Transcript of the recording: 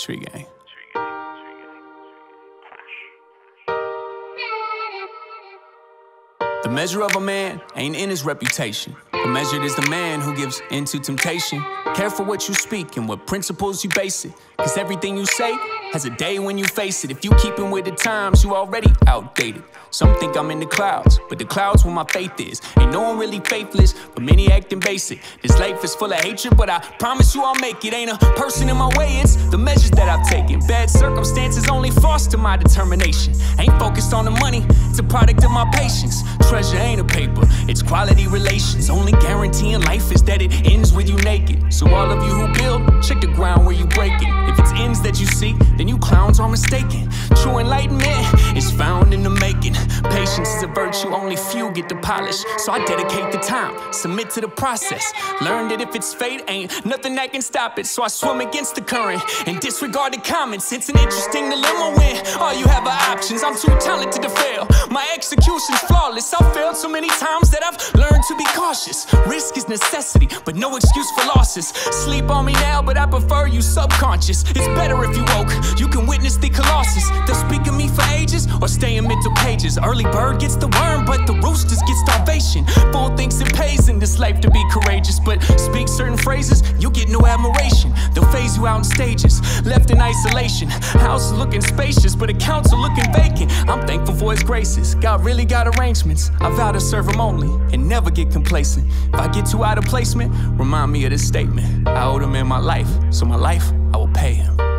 Tree Gang. The measure of a man ain't in his reputation. The measured is the man who gives into temptation. Careful what you speak and what principles you base it. Cause everything you say has a day when you face it. If you keepin' with the times, you already outdated. Some think I'm in the clouds, but the clouds where my faith is. Ain't no one really faithless, but many acting basic. This life is full of hatred, but I promise you I'll make it. Ain't a person in my way, it's the Bad circumstances only foster my determination. Ain't focused on the money, it's a product of my patience. Treasure ain't a paper, it's quality relations. Only guarantee in life is that it ends with you naked. So all of you who build, check the ground where you break it. If it's ends that you seek, then you clowns are mistaken. True enlightenment found in the making. Patience is a virtue only few get to polish. So I dedicate the time, submit to the process. Learn that if it's fate, ain't nothing that can stop it. So I swim against the current and disregard the comments. It's an interesting dilemma when all you have are options. I'm too talented to fail. My execution's flawless. I've failed so many times that I've learned to be cautious. Risk is necessity, but no excuse for losses. Sleep on me now, but I prefer you subconscious. It's better if you woke. You can witness the colossus. They'll speak or stay in mental pages. Early bird gets the worm, but the roosters get starvation. Fool thinks it pays in this life to be courageous, but speak certain phrases, you'll get no admiration. They'll phase you out in stages, left in isolation. House looking spacious, but accounts are looking vacant. I'm thankful for his graces. God really got arrangements. I vow to serve him only and never get complacent. If I get too out of placement, remind me of this statement. I owed him in my life, so my life I will pay him.